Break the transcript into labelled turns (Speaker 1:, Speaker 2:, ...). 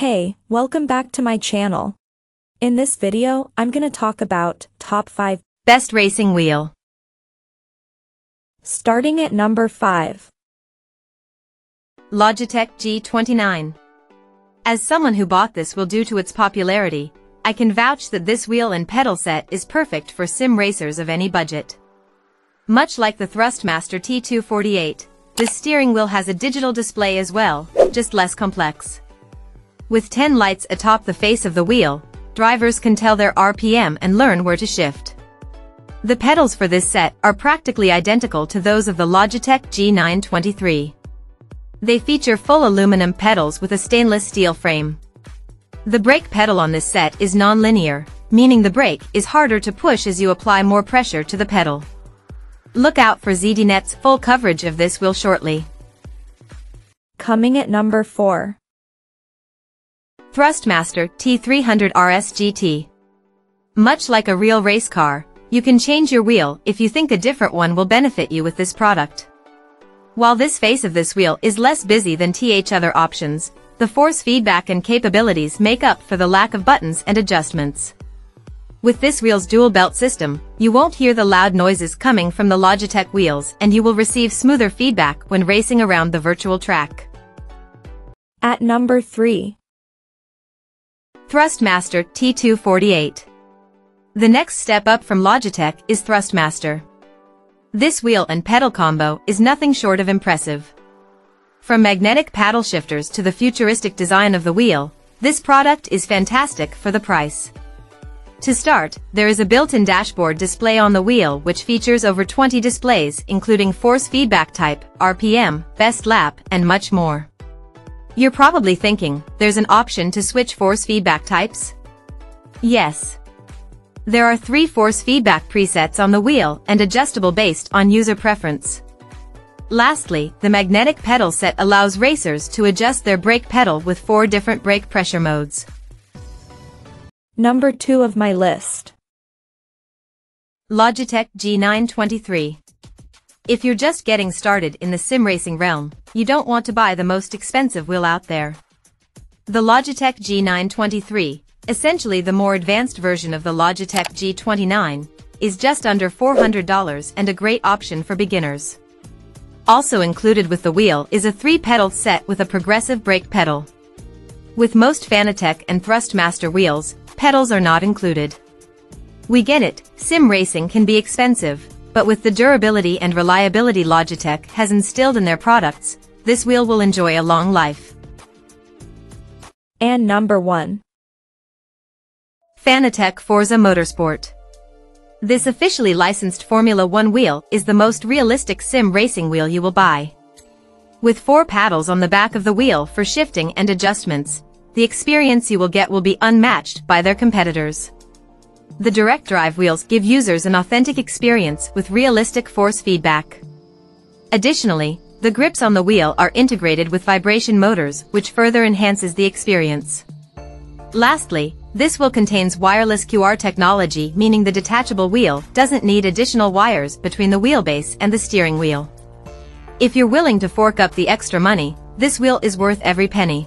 Speaker 1: Hey, welcome back to my channel. In this video, I'm gonna talk about top 5
Speaker 2: Best racing wheel.
Speaker 1: starting at number 5.
Speaker 2: Logitech G29. As someone who bought this will due to its popularity, I can vouch that this wheel and pedal set is perfect for sim racers of any budget. Much like the Thrustmaster T248, this steering wheel has a digital display as well, just less complex. With 10 lights atop the face of the wheel, drivers can tell their RPM and learn where to shift. The pedals for this set are practically identical to those of the Logitech G923. They feature full aluminum pedals with a stainless steel frame. The brake pedal on this set is non-linear, meaning the brake is harder to push as you apply more pressure to the pedal. Look out for ZDNet's full coverage of this wheel shortly.
Speaker 1: Coming at number 4.
Speaker 2: Thrustmaster T300 RS GT. Much like a real race car, you can change your wheel if you think a different one will benefit you with this product. While this face of this wheel is less busy than TH other options, the force feedback and capabilities make up for the lack of buttons and adjustments. With this wheel's dual belt system, you won't hear the loud noises coming from the Logitech wheels and you will receive smoother feedback when racing around the virtual track.
Speaker 1: At number 3.
Speaker 2: Thrustmaster T248. The next step up from Logitech is Thrustmaster. This wheel and pedal combo is nothing short of impressive. From magnetic paddle shifters to the futuristic design of the wheel, this product is fantastic for the price. To start, there is a built-in dashboard display on the wheel which features over 20 displays including force feedback type, RPM, best lap, and much more. You're probably thinking, there's an option to switch force feedback types? Yes. There are three force feedback presets on the wheel and adjustable based on user preference. Lastly, the magnetic pedal set allows racers to adjust their brake pedal with four different brake pressure modes.
Speaker 1: Number 2 of my list.
Speaker 2: Logitech G923. If you're just getting started in the sim racing realm, you don't want to buy the most expensive wheel out there. The Logitech G923, essentially the more advanced version of the Logitech G29, is just under $400 and a great option for beginners. Also included with the wheel is a three-pedal set with a progressive brake pedal. With most Fanatec and Thrustmaster wheels, pedals are not included. We get it, sim racing can be expensive, but with the durability and reliability Logitech has instilled in their products, this wheel will enjoy a long life.
Speaker 1: And number 1.
Speaker 2: Fanatec Forza Motorsport. This officially licensed Formula One wheel is the most realistic sim racing wheel you will buy. With four paddles on the back of the wheel for shifting and adjustments, the experience you will get will be unmatched by their competitors. The direct drive wheels give users an authentic experience with realistic force feedback. Additionally, the grips on the wheel are integrated with vibration motors which further enhances the experience. Lastly, this wheel contains wireless QR technology meaning the detachable wheel doesn't need additional wires between the wheelbase and the steering wheel. If you're willing to fork up the extra money, this wheel is worth every penny.